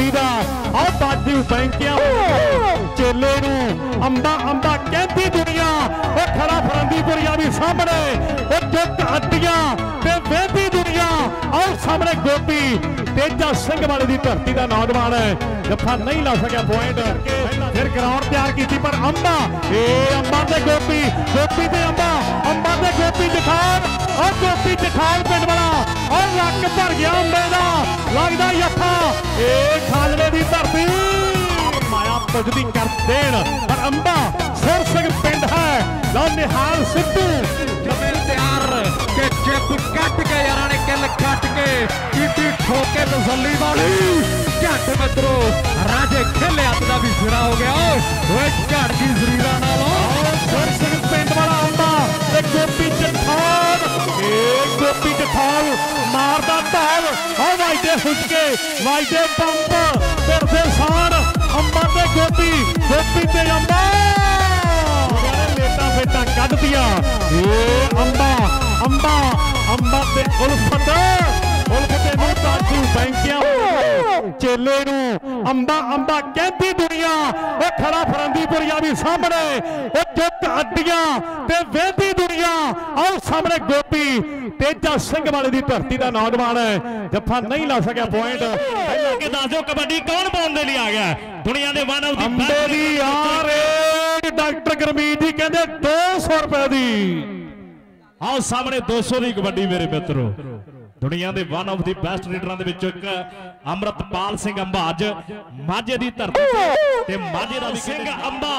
ਧਰਤੀ ਦਾ ਆ ਬਾਜੂ ਬੈਂਕਿਆਂ ਚੇਲੇ ਨੂੰ ਅੰਬਾ ਅੰਬਾ ਕਹਿੰਦੀ ਦੁਨੀਆ, ਉਹ ਖੜਾ ਫਰੰਦੀਪੁਰੀਆ ਵੀ ਸਾਹਮਣੇ, ਉਹ ਜੁੱਤ ਹੱਡੀਆਂ ਤੇ ਵੇਦੀ ਦੁਨੀਆ, ਆਹ ਸਾਹਮਣੇ ਗੋਪੀ, ਤੇਜਾ ਸਿੰਘ ਵਾਲੇ ਦੀ ਧਰਤੀ ਦਾ ਨੌਜਵਾਨ ਹੈ। ਜੱਫਾ ਨਹੀਂ ਲਾ ਸਕਿਆ ਪੁਆਇੰਟ ਫਿਰ ਗਰਾਊਂਡ ਤਿਆਰ ਕੀਤੀ, ਪਰ ਅੰਬਾ, ਏ ਅੰਬਾ ਤੇ ਗੋਪੀ ਗੋਪੀ ਤੇ ਅੰਬਾ ਅੰਬਾ ਤੇ ਗੋਪੀ ਜਖਾਨ ਉਹ ਗੋਪੀ ਜਖਾਨ ਪਿੰਡ ਵਾਲਾ ਉਹ ਲੱਕ ਭਰ ਗਿਆ ਅੰਬੇ ਦਾ, ਲੱਗਦਾ ਯੱਫਾ ਏ ਮਾਇਆ ਪੁੱਜਦੀ ਕਰ ਦੇਣ ਪਰ ਅੰਬਾ ਸੁਰ ਸਿੰਘ ਪਿੰਡ ਹੈ ਲਓ ਨਿਹਾਲ ਸਿੱਧੂ ਜਮੇ ਤਿਆਰ ਕਿ ਚਿੱਪ ਕੱਟ ਕੇ ਯਾਰਾਂ ਨੇ ਕਿੱਲ ਕੱਟ ਕੇ ਕੀਤੀ ਠੋਕੇ ਤਸੱਲੀ ਵਾਲੀ ਝੱਟ ਮਿੱਤਰੋ ਰਾਜੇ ਖੇਲੇ ਹੱਥ ਦਾ ਵੀ ਸਿਰਾ ਹੋ ਗਿਆ ਓਏ ਝੜ ਦੀ ਜ਼ਰੀਰਾਂ ਨਾਲੋਂ ਸੁਰ ਸਿੰਘ ਪਿੰਡ ਵਾਲਾ ਅੰਬਾ ਤੇ ਗੋਪੀ ਜਠਾਲ ਏ ਗੋਪੀ ਜਠਾਲ ਮਾਰਦਾ ਢਾਲ ਆ ਵਾਜਦੇ ਹੁੱਜਕੇ ਵਾਜਦੇ ਪੰਪ ਫਿਰਦੇ ਸਾੜ ਅੰਬਾ ਤੇ ਗੋਪੀ ਗੋਪੀ ਤੇ ਅੰਬਾ। ਯਾਰੇ ਲੇਟਾ ਫੇਟਾ ਕੱਢਦੀਆਂ ਏ ਅੰਬਾ ਅੰਬਾ ਅੰਬਾ ਤੇ ਉਲਫਤ। ਉਲਫਤ ਨੂੰ ਤਾਜੂ ਬੈਂਕਿਆਂ ਚੇਲੇ ਨੂੰ ਅੰਬਾ ਅੰਬਾ ਕਹਿੰਦੀ ਦੁਨੀਆ ਉਹ ਖੜਾ ਫਰੰਦੀਪੁਰੀਆ ਵੀ ਸਾਹਮਣੇ ਉਹ ਜੁੱਤ ਅੱਡੀਆਂ ਤੇ ਵੇਦੀ ਦੁਨੀਆ ਆਹ ਸਾਹਮਣੇ ਗੋਪੀ ਤੇਜਾ ਸਿੰਘ ਵਾਲੇ ਦੀ ਧਰਤੀ ਦਾ ਨੌਜਵਾਨ ਹੈ। ਜੱਫਾ ਨਹੀਂ ਲਾ ਸਕਿਆ ਪੁਆਇੰਟ ਪਹਿਲਾਂ ਕਿ ਦੱਸ ਦਿਓ ਕਬੱਡੀ ਕੌਣ ਪਾਉਣ ਦੇ ਲਈ ਆ ਗਿਆ ਦੁਨੀਆ ਦੇ ਵਨ ਆਫ ਦੀ ਅੰਬੇ ਦੀ ਆ ਰੇਡ ਡਾਕਟਰ ਗਰਮੀਤ ਜੀ ਕਹਿੰਦੇ 200 ਰੁਪਏ ਦੀ। ਆਓ ਸਾਹਮਣੇ 200 ਦੀ ਕਬੱਡੀ ਮੇਰੇ ਮਿੱਤਰੋ। ਦੁਨੀਆ ਦੇ ਵਨ ਆਫ ਦੀ ਬੈਸਟ ਲੀਡਰਾਂ ਦੇ ਵਿੱਚੋਂ ਇੱਕ ਅਮਰਤਪਾਲ ਸਿੰਘ ਅੰਬਾ ਅੱਜ ਮਾਝੇ ਦੀ ਧਰਤੀ ਤੇ ਤੇ ਮਾਝੇ ਦਾ ਵੀ ਸਿੰਘ ਅੰਬਾ।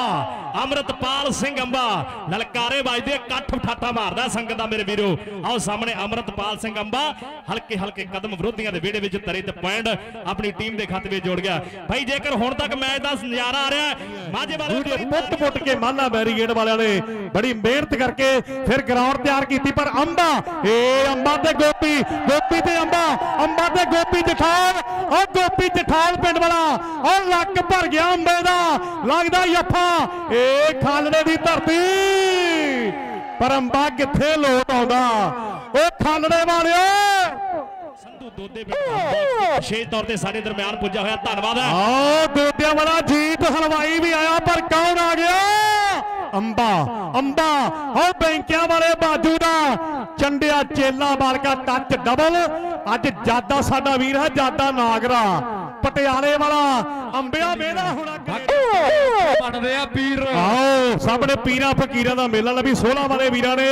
ਅਮਰਤਪਾਲ ਸਿੰਘ ਅੰਬਾ ਲਲਕਾਰੇ ਵੱਜਦੇ ਕੱਠ ਠਾਠਾ ਮਾਰਦਾ ਸੰਗਤ ਦਾ ਮੇਰੇ ਵੀਰੋ। ਆਓ ਸਾਹਮਣੇ ਅਮਰਤਪਾਲ ਸਿੰਘ ਅੰਬਾ ਹਲਕੇ ਹਲਕੇ ਕਦਮ ਵਿਰੋਧੀਆਂ ਦੇ ਵਿਹੜੇ ਵਿੱਚ ਤਰੇ ਤੇ ਪੁਆਇੰਟ ਆਪਣੀ ਟੀਮ ਦੇ ਖਾਤੇ ਵਿੱਚ ਜੋੜ ਗਿਆ। ਭਾਈ ਜੇਕਰ ਹੁਣ ਤੱਕ ਮੈਚ ਦਾ ਨਜ਼ਾਰਾ ਆ ਰਿਹਾ ਮਾਝੇ ਵਾਲੇ ਪੁੱਟ ਪੁੱਟ ਕੇ ਮਾਲਾ ਬੈਰੀਗੇਡ ਵਾਲਿਆਂ ਨੇ ਬੜੀ ਮਿਹਨਤ ਕਰਕੇ ਫਿਰ ਗਰਾਊਂਡ ਤਿਆਰ ਕੀਤੀ ਪਰ ਅੰਬਾ ਏ ਅੰਬਾ ਤੇ ਗੋਪੀ ਗੋਪੀ ਤੇ ਅੰਬਾ ਅੰਬਾ ਤੇ ਗੋਪੀ ਜਠਾਲ ਉਹ ਗੋਪੀ ਜਠਾਲ ਪਿੰਡ ਵਾਲਾ ਉਹ ਲੱਕ ਭਰ ਗਿਆ ਅੰਬੇ ਦਾ ਲੱਗਦਾ ਯੱਫਾ ਏ ਖਾਲੜੇ ਦੀ ਧਰਤੀ। ਪਰ ਅੰਬਾ ਕਿੱਥੇ ਲੋਟ ਆਉਂਦਾ? ਉਹ ਖਾਲੜੇ ਵਾਲਿਓ। ਸੰਧੂ ਦੋਦੇ ਵਿਸ਼ੇਸ਼ ਤੌਰ ਤੇ ਸਾਡੇ ਦਰਮਿਆਨ ਪੁੱਜਾ ਹੋਇਆ। ਧੰਨਵਾਦ ਹੈ। ਆਓ ਦੋਦਿਆਂ ਵਾਲਾ ਜੀਤ ਹਲਵਾਈ ਵੀ ਆਇਆ ਪਰ ਕੌਣ ਆ ਗਿਆ? ਅੰਬਾ ਅੰਬਾ। ਹੋ ਬੈਂਕਿਆਂ ਵਾਲੇ ਬਾਜੂ ਦਾ। ਚੰਡਿਆ ਚੇਲਾ ਬਾਲਕਾ ਟੱਚ ਡਬਲ ਅੱਜ ਜਾਦਾ ਸਾਡਾ ਵੀਰ ਹੈ ਜਾਦਾ ਨਾਗਰਾ। ਪਟਿਆਲੇ ਵਾਲਾ ਅੰਬਿਆ ਮੇਲਾ ਹੋਣਾ ਬਣਦੇ ਆ ਪੀਰ। ਆਓ ਸਾਹਮਣੇ ਪੀਰਾਂ ਫਕੀਰਾਂ ਦਾ ਮੇਲਾ ਲੱਭੀ। 16 ਵਾਲੇ ਵੀਰਾਂ ਨੇ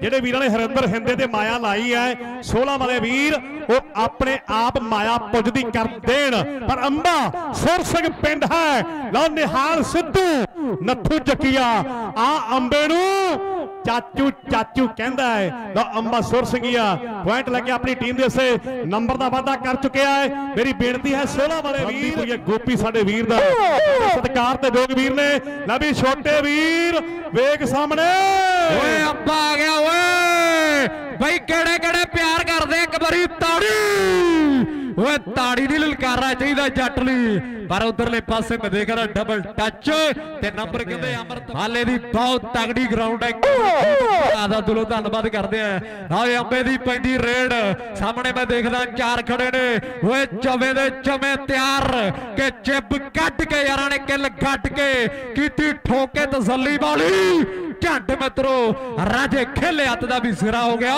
ਜਿਹੜੇ ਵੀਰਾਂ ਨੇ ਹਰਿੰਦਰ ਹਿੰਦੇ ਤੇ ਮਾਇਆ ਲਾਈ ਹੈ 16 ਵਾਲੇ ਵੀਰ ਉਹ ਆਪਣੇ ਆਪ ਮਾਇਆ ਪੁੱਜਦੀ ਕਰ ਦੇਣ। ਪਰ ਅੰਬਾ ਸੁਰ ਸਿੰਘ ਪਿੰਡ ਹੈ। ਲਓ ਨਿਹਾਲ ਸਿੱਧੂ ਨੱਥੂ ਚੱਕੀਆ। ਆ ਅੰਬੇ ਨੂੰ ਚਾਚੂ ਚਾਚੂ ਕਹਿੰਦਾ ਹੈ ਲਓ ਅੰਬਾ ਸੁਰ ਸਿੰਘੀਆ ਪੁਆਇੰਟ ਲੈ ਕੇ ਆਪਣੀ ਟੀਮ ਦੇ ਸੇ ਨੰਬਰ ਦਾ ਵਾਅਦਾ ਕਰ ਚੁੱਕਿਆ ਹੈ। ਮੇਰੀ ਬੇਨਤੀ ਹੈ 16 ਵਾਲੇ ਵੀਰ ਗੋਪੀ ਸਾਡੇ ਵੀਰ ਦਾ। ਸਤਿਕਾਰ ਤੇ ਜੋਗ ਵੀਰ ਨੇ। ਲੈ ਵੀ ਛੋਟੇ ਵੀਰ ਵੇਖ ਸਾਹਮਣੇ। ਓਏ ਅੱਬਾ ਆ ਗਿਆ ਓਏ! ਬਈ ਕਿਹੜੇ ਕਿਹੜੇ ਪਿਆਰ ਕਰਦੇ ਇੱਕ ਵਾਰੀ ਤਾੜੀ। ਓਏ ਤਾੜੀ ਦੀ ਲਲਕਾਰਾ ਚਾਹੀਦਾ ਜੱਟ ਲਈ ਪਰ ਉਧਰਲੇ ਪਾਸੇ ਮੈਂ ਦੇਖ ਰਿਹਾ ਡਬਲ ਟੱਚ ਤੇ ਨੰਬਰ ਕਹਿੰਦੇ ਅਮਰਤ ਹਾਲੇ ਦੀ ਬਹੁਤ ਤਗੜੀ ਗਰਾਊਂਡ ਹੈ। ਆਦਾ ਦਿਲੋਂ ਧੰਨਵਾਦ ਕਰਦੇ ਆ ਆਏ ਅੰਬੇ ਦੀ ਪੈਂਦੀ ਰੇਡ। ਸਾਹਮਣੇ ਮੈਂ ਦੇਖਦਾ ਚਾਰ ਖੜੇ ਨੇ। ਓਏ ਚਵੇਂ ਦੇ ਚਵੇਂ ਤਿਆਰ। ਕਿ ਚਿੱਬ ਕੱਢ ਕੇ ਯਾਰਾਂ ਨੇ ਕਿੱਲ ਕੱਢ ਕੇ ਕੀਤੀ ਠੋਕੇ ਤਸੱਲੀ ਵਾਲੀ। ਝੰਡ ਮਿੱਤਰੋ ਰਾਜੇ ਖੇਲੇ ਹੱਥ ਦਾ ਵੀ ਸਿਰਾ ਹੋ ਗਿਆ।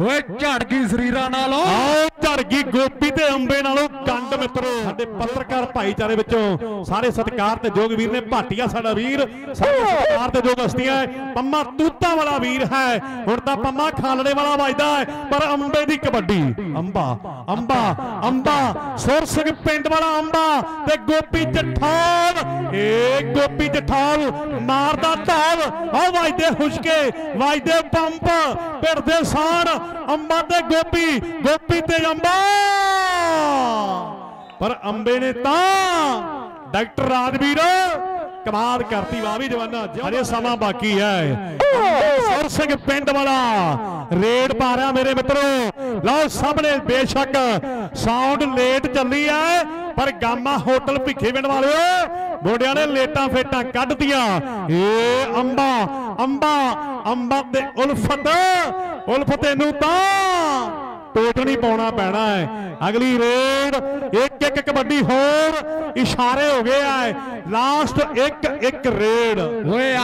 ਓਏ ਝੜ ਗਈ ਸਰੀਰਾਂ ਨਾਲੋਂ ਆਓ ਝੜ ਗਈ ਗੋਪੀ ਤੇ ਅੰਬੇ ਨਾਲੋਂ ਕੰਡ ਮਿੱਤਰੋ। ਸਾਡੇ ਪੱਤਰਕਾਰ ਭਾਈਚਾਰੇ ਵਿੱਚੋਂ ਸਾਰੇ ਸਤਿਕਾਰ ਤੇ ਜੋਗ ਵੀਰ ਨੇ ਭਾਟੀਆ ਸਾਡਾ ਵੀਰ ਸਾਰੇ ਸਤਿਕਾਰ ਤੇ ਜੋਗ ਹਸਤੀਆਂ। ਪੰਮਾ ਤੂਤਾ ਵਾਲਾ ਵੀਰ ਹੈ। ਹੁਣ ਤਾਂ ਪੰਮਾ ਖਾਲੜੇ ਵਾਲਾ ਵੱਜਦਾ ਹੈ ਪਰ ਅੰਬੇ ਦੀ ਕਬੱਡੀ। ਅੰਬਾ ਅੰਬਾ ਅੰਬਾ ਸੁਰ ਸਿੰਘ ਪਿੰਡ ਵਾਲਾ ਅੰਬਾ ਤੇ ਗੋਪੀ ਜਠਾਲ ਏ ਗੋਪੀ ਜਠਾਲ ਮਾਰਦਾ ਧਾਲ। ਆ ਵੱਜਦੇ ਹੁਸ਼ਕੇ ਵੱਜਦੇ ਪੰਪ ਪਿਰਦੇ ਸਾਣ ਅੰਬਾ ਤੇ ਗੋਪੀ ਗੋਪੀ ਤੇ ਅੰਬਾ। ਪਰ ਅੰਬੇ ਨੇ ਤਾਂ ਡਾਕਟਰ ਰਾਜਵੀਰ ਕਮਾਲ ਕਰਤੀ ਵਾਹ ਵੀ ਜਵਾਨਾ, ਹਜੇ ਸਮਾਂ ਬਾਕੀ ਹੈ। ਸੁਰ ਸਿੰਘ ਪਿੰਡ ਵਾਲਾ, ਰੇਡ ਪਾ ਰਿਹਾ ਮੇਰੇ ਮਿੱਤਰੋ। ਲਓ ਸਾਹਮਣੇ ਬੇਸ਼ੱਕ ਸਾਊਂਡ ਲੇਟ ਚੱਲੀ ਹੈ। ਪਰ ਗਾਮਾ ਹੋਟਲ ਭਿੱਖੇ ਵਾਲਿਓ ਮੋਢਿਆਂ ਨੇ ਲੇਟਾਂ ਫੇਟਾਂ ਕੱਢਦੀਆਂ ਏ ਅੰਬਾ ਅੰਬਾ ਅੰਬਾ ਤੇ ਉਲਫਤ। ਉਲਫਤ ਨੂੰ ਤਾਂ ਟੋਟਣੀ ਪਾਉਣਾ ਪੈਣਾ ਹੈ। ਅਗਲੀ ਰੇਡ, ਇੱਕ ਇੱਕ ਕਬੱਡੀ ਹੋਰ ਇਸ਼ਾਰੇ ਹੋ ਗਏ ਆ। ਲਾਸਟ ਇੱਕ ਇੱਕ ਰੇਡ। ਓਏ